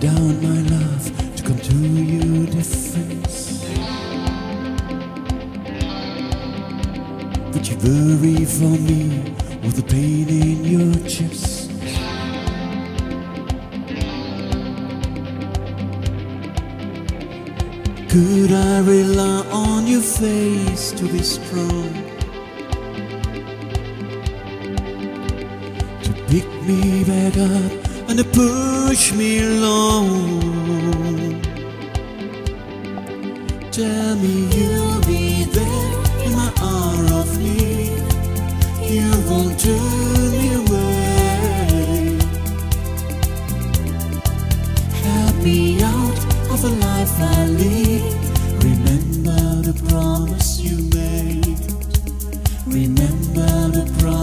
down, my love, to come to your defense. Would you worry for me with the pain in your chest? Could I rely on your face to be strong? To pick me back up and push me along. Tell me you'll be there in my hour of need. You won't turn me away. Help me out of a life I lead. Remember the promise you made. Remember the promise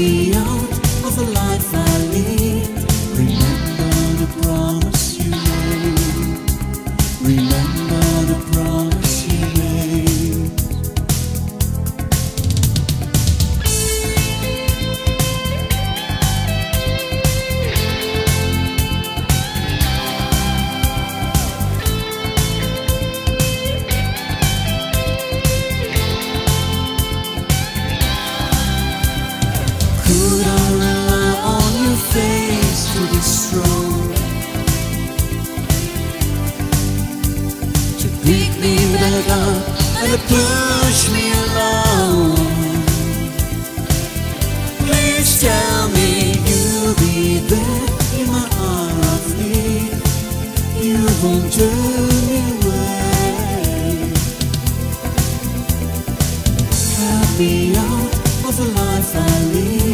Help push me along. Please tell me you'll be there in my need. You won't turn me away. Help me out of the life I lead.